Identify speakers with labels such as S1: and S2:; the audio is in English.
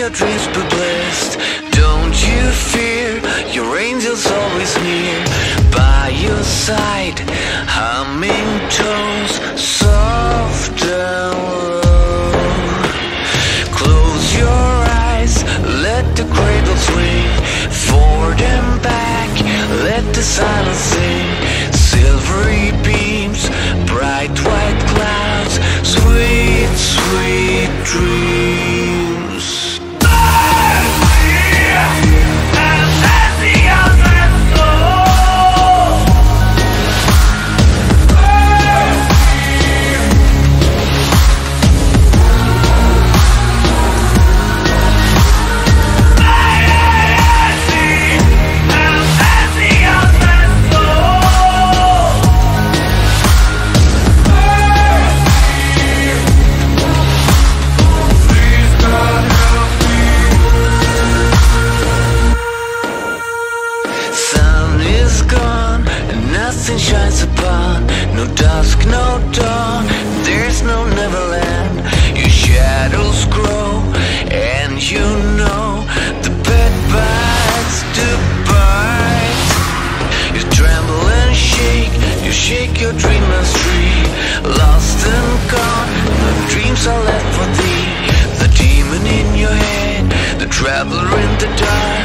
S1: your dreams be blessed. Don't you fear, your angel's always near. By your side, humming toad you know. The bed bites to bite. You tremble and shake, you shake your dreamer's tree Lost and gone, the dreams are left for thee. The demon in your head, the traveler in the dark.